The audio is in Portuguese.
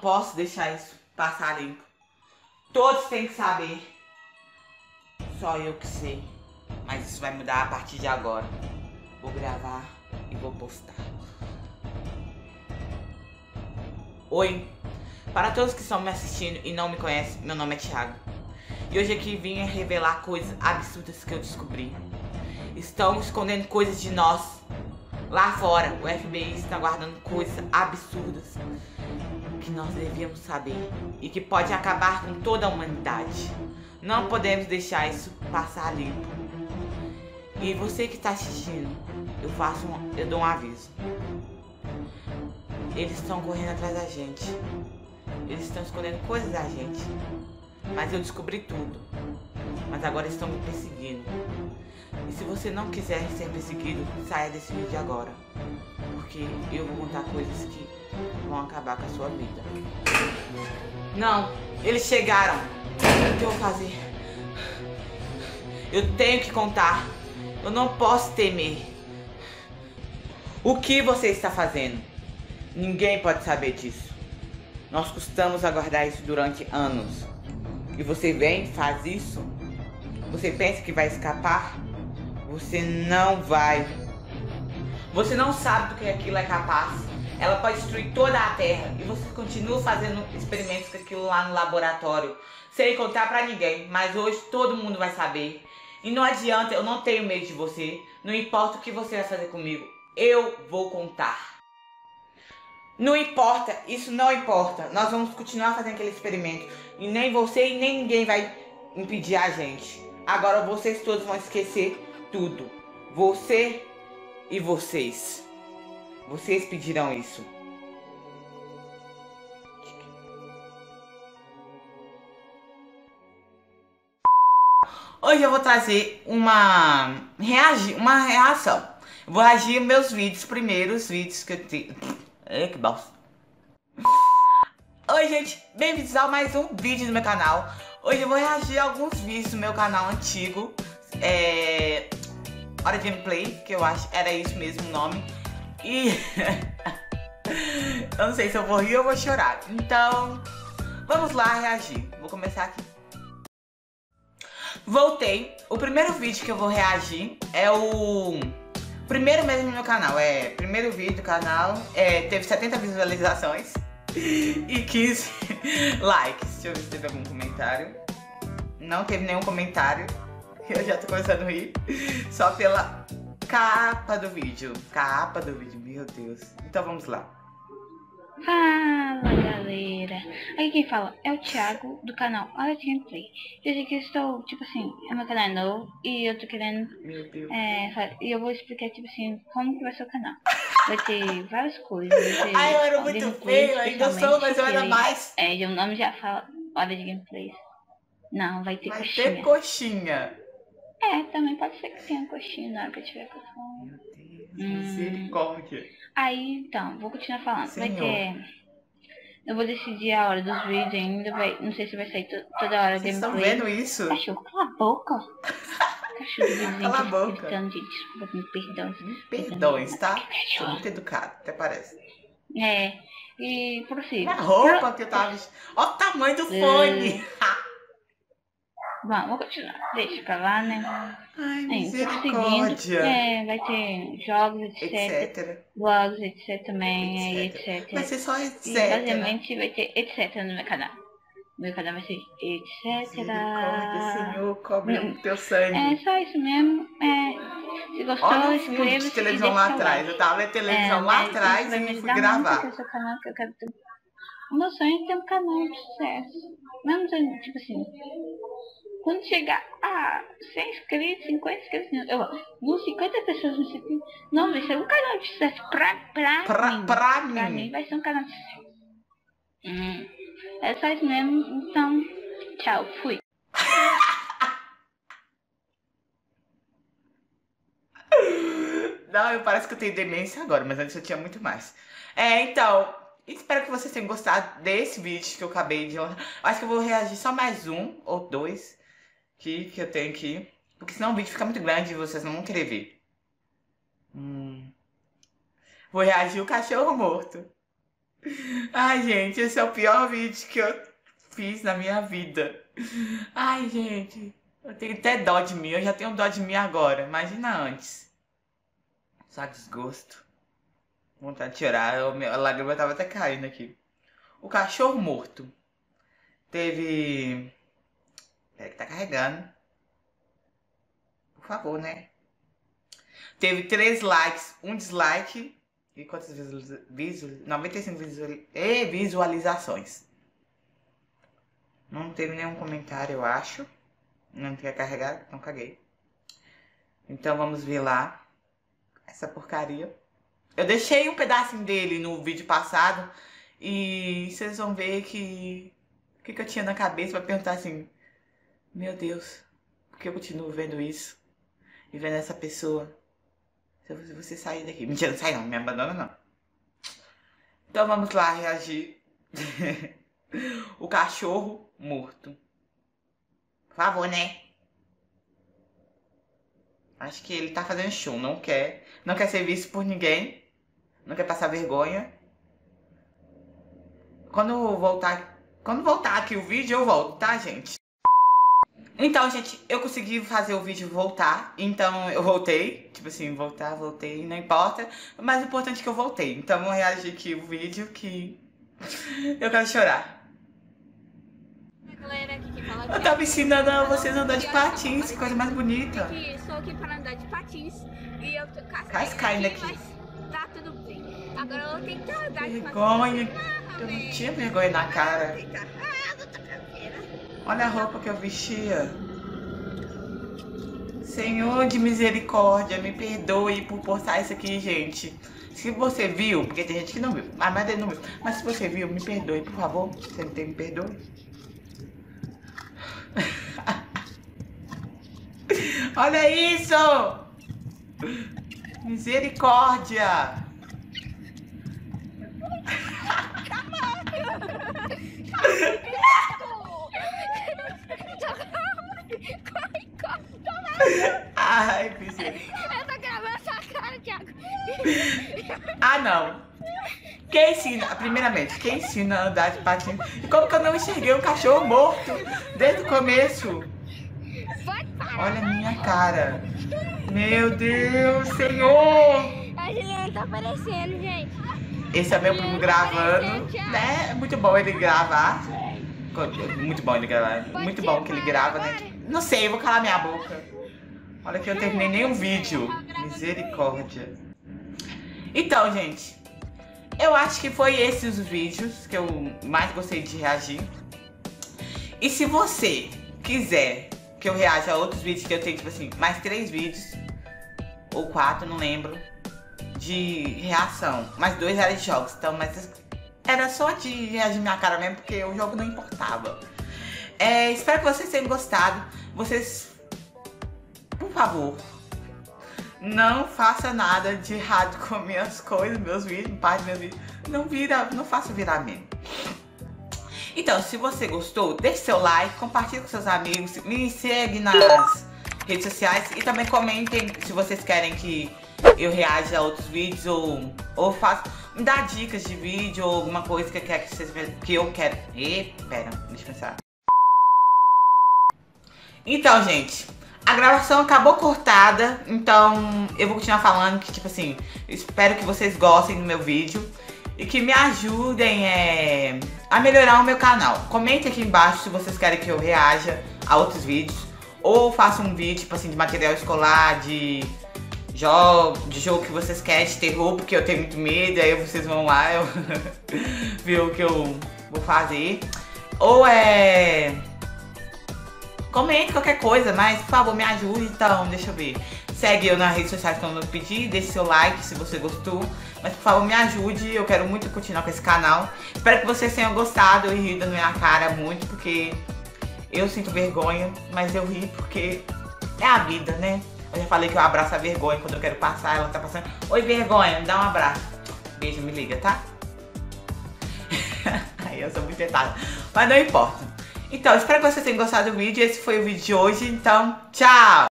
posso deixar isso passar limpo. Todos têm que saber. Só eu que sei. Mas isso vai mudar a partir de agora. Vou gravar e vou postar. Oi, para todos que estão me assistindo e não me conhecem, meu nome é Thiago. E hoje aqui vim revelar coisas absurdas que eu descobri. Estão escondendo coisas de nós. Lá fora, o FBI está guardando coisas absurdas que nós devíamos saber e que pode acabar com toda a humanidade. Não podemos deixar isso passar limpo. E você que está assistindo, eu faço um, eu dou um aviso. Eles estão correndo atrás da gente. Eles estão escondendo coisas da gente. Mas eu descobri tudo. Mas agora estão me perseguindo. E se você não quiser ser perseguido, saia desse vídeo agora. Porque eu vou contar coisas que vão acabar com a sua vida. Não, eles chegaram. O que eu vou fazer? Eu tenho que contar. Eu não posso temer. O que você está fazendo? Ninguém pode saber disso. Nós custamos aguardar isso durante anos. E você vem, faz isso? Você pensa que vai escapar? Você não vai. Você não sabe do que aquilo é capaz. Ela pode destruir toda a Terra e você continua fazendo experimentos com aquilo lá no laboratório, sem contar para ninguém. Mas hoje todo mundo vai saber. E não adianta, eu não tenho medo de você. Não importa o que você vai fazer comigo, eu vou contar. Não importa, isso não importa. Nós vamos continuar fazendo aquele experimento. E nem você e nem ninguém vai impedir a gente. Agora vocês todos vão esquecer tudo. Você e vocês. Vocês pediram isso. Hoje eu vou trazer uma reagir, uma reação. Eu vou reagir meus vídeos, primeiros vídeos que eu tenho. Que bosta. Oi gente, bem-vindos a mais um vídeo do meu canal. Hoje eu vou reagir a alguns vídeos do meu canal antigo. É... Hora de Gameplay, que eu acho era isso mesmo o nome. E eu não sei se eu vou rir ou vou chorar. Então, vamos lá reagir. Vou começar aqui. Voltei. O primeiro vídeo que eu vou reagir é o primeiro mesmo no canal. É, primeiro vídeo do canal. É, teve 70 visualizações e 15 likes. Deixa eu ver se teve algum comentário. Não teve nenhum comentário. Eu já tô começando a rir. Só pela capa do vídeo. Capa do vídeo, meu Deus. Então vamos lá. Fala galera, aqui quem fala é o Thiago do canal Hora de Gameplay. Eu sei que eu estou, tipo assim, é meu canal novo e eu tô querendo. Meu Deus. É, e eu vou explicar, tipo assim, como que vai ser o canal. Vai ter várias coisas. Vai ter Ai, eu era muito feio, ainda sou, mas eu era mais. É, o nome já fala Hora de Gameplay. Não, vai ter vai coxinha. Vai ter coxinha. É, também pode ser que tenha coxinha na hora que eu tiver com fome. Meu Deus, hum. misericórdia. Aí, então, vou continuar falando. Senhor. Vai ter... Eu vou decidir a hora dos vídeos ainda, vai... não sei se vai sair toda hora Vocês estão vendo isso? Cachorro, cala a boca. Cachorro vizinho cala a boca. gritando, gente, desculpa, me perdão. Perdões, tá? Sou muito educado, até parece. É, e prossiga. A roupa que eu tava. Olha o tamanho do fone. Bom, vou continuar. Deixa pra lá, né? Ai, misericórdia. É, vai ter jogos, etc. etc. Blogs, etc. também, etc. etc. Vai ser só etc. E, basicamente vai ter etc no meu canal. Meu canal vai ser etc. Senhor, cobre o teu sangue. É só isso mesmo. É, se gostou, Olha o fundo de televisão lá atrás. Eu tava vendo televisão é, lá atrás e fui gravar. Muito, seu canal, que eu quero ter... O meu sonho é ter um canal de sucesso. Mesmo, tipo assim, quando chegar a 100 inscritos, 50 inscritos, eu, uns 50 pessoas me seguindo, não, vai ser um canal de sucesso pra, pra, pra, mim. Pra, pra mim. vai ser um canal de sucesso. Hum, é só isso mesmo, então, tchau, fui. Não, eu parece que eu tenho demência agora, mas antes eu tinha muito mais. É, então, espero que vocês tenham gostado desse vídeo que eu acabei de... Acho que eu vou reagir só mais um ou dois que, que eu tenho aqui. Porque senão o vídeo fica muito grande e vocês não vão querer ver. Hum. Vou reagir o cachorro morto. Ai, gente, esse é o pior vídeo que eu fiz na minha vida. Ai, gente, eu tenho até dó de mim. Eu já tenho dó de mim agora. Imagina antes. Só desgosto. Vontade de chorar. A lágrima tava até caindo aqui. O cachorro morto. Teve. Peraí que tá carregando. Por favor, né? Teve três likes, um dislike e quantas visualizações? 95 visual... e visualizações. Não teve nenhum comentário, eu acho. Não quer carregar, então caguei. Então vamos ver lá essa porcaria. Eu deixei um pedacinho dele no vídeo passado e vocês vão ver que o que, que eu tinha na cabeça para perguntar assim: Meu Deus, por que eu continuo vendo isso? E vendo essa pessoa? Se você sair daqui. Mentira, não sai não, me abandona não. Então vamos lá reagir. o cachorro morto. Por favor, né? Acho que ele tá fazendo show, não quer. Não quer ser visto por ninguém. Não quer passar vergonha. Quando voltar. Quando voltar aqui o vídeo, eu volto, tá, gente? Então, gente, eu consegui fazer o vídeo voltar. Então, eu voltei. Tipo assim, voltar, voltei, não importa. Mas o importante é que eu voltei. Então, vou reagir aqui o vídeo que eu quero chorar. Galera, aqui quem fala Eu tava ensinando a vocês a andar de patins, que coisa mais bonita. Aqui, estou aqui para andar de patins. E eu tô Quase caindo aqui. Mas tá tudo bem. Agora eu vou tentar andar de Vergonha. patins. Ah, Eu não tinha vergonha na Eu cara. vou tentar. Ah, eu tô tranquila. Olha a roupa que eu vestia. Senhor de misericórdia, me perdoe por postar isso aqui, gente. Se você viu, porque tem gente que não viu, a maioria não viu. Mas se você viu, me perdoe, por favor. Se não tem, me perdoe. Olha isso! Misericórdia! Ai, misericórdia. Eu tô gravando essa cara, Thiago. Ah, não. Quem ensina, primeiramente, quem ensina a andar de patins? E como que eu não enxerguei um cachorro morto desde o começo? Olha a minha cara. Meu Deus, Senhor! A Juliana tá aparecendo, gente. Esse é meu primo gravando, né? É muito bom ele gravar. Muito bom ele gravar. Muito bom que ele grava, né? Não sei, eu vou calar minha boca. Olha que eu terminei nenhum vídeo. Misericórdia. Então, gente. Eu acho que foi esses os vídeos que eu mais gostei de reagir. E se você quiser que eu reaja a outros vídeos que eu tenho, tipo assim, mais três vídeos. Ou quatro, não lembro. De reação. Mais dois de jogos. Então, mas era só de reagir minha cara mesmo, porque o jogo não importava. É, espero que vocês tenham gostado. Vocês, por favor, não faça nada de errado com minhas coisas, meus vídeos, parte meus vídeos. Não vira, não faça virar meme. Então, se você gostou, deixe seu like, compartilhe com seus amigos, me segue nas redes sociais e também comentem se vocês querem que eu reaja a outros vídeos ou, ou faça, me dá dicas de vídeo ou alguma coisa que, quer que, vocês, que eu quero. E, pera, deixa eu pensar. Então, gente, a gravação acabou cortada, então eu vou continuar falando que, tipo assim, espero que vocês gostem do meu vídeo e que me ajudem é, a melhorar o meu canal. Comente aqui embaixo se vocês querem que eu reaja a outros vídeos ou faça um vídeo, tipo assim, de material escolar, de jogo, de jogo que vocês querem, de terror, porque eu tenho muito medo, aí vocês vão lá, eu ver o que eu vou fazer. Ou é Comente qualquer coisa, mas por favor me ajude, então, deixa eu ver. Segue eu nas redes sociais como eu pedi, deixe seu like se você gostou. Mas por favor me ajude, eu quero muito continuar com esse canal. Espero que vocês tenham gostado e rido da minha cara muito, porque eu sinto vergonha, mas eu ri porque é a vida, né? Eu já falei que eu abraço a vergonha quando eu quero passar, ela tá passando. Oi vergonha, me dá um abraço. Beijo, me liga, tá? Aí eu sou muito tentada. Mas não importa. Então, espero que vocês tenham gostado do vídeo. Esse foi o vídeo de hoje. Então, tchau!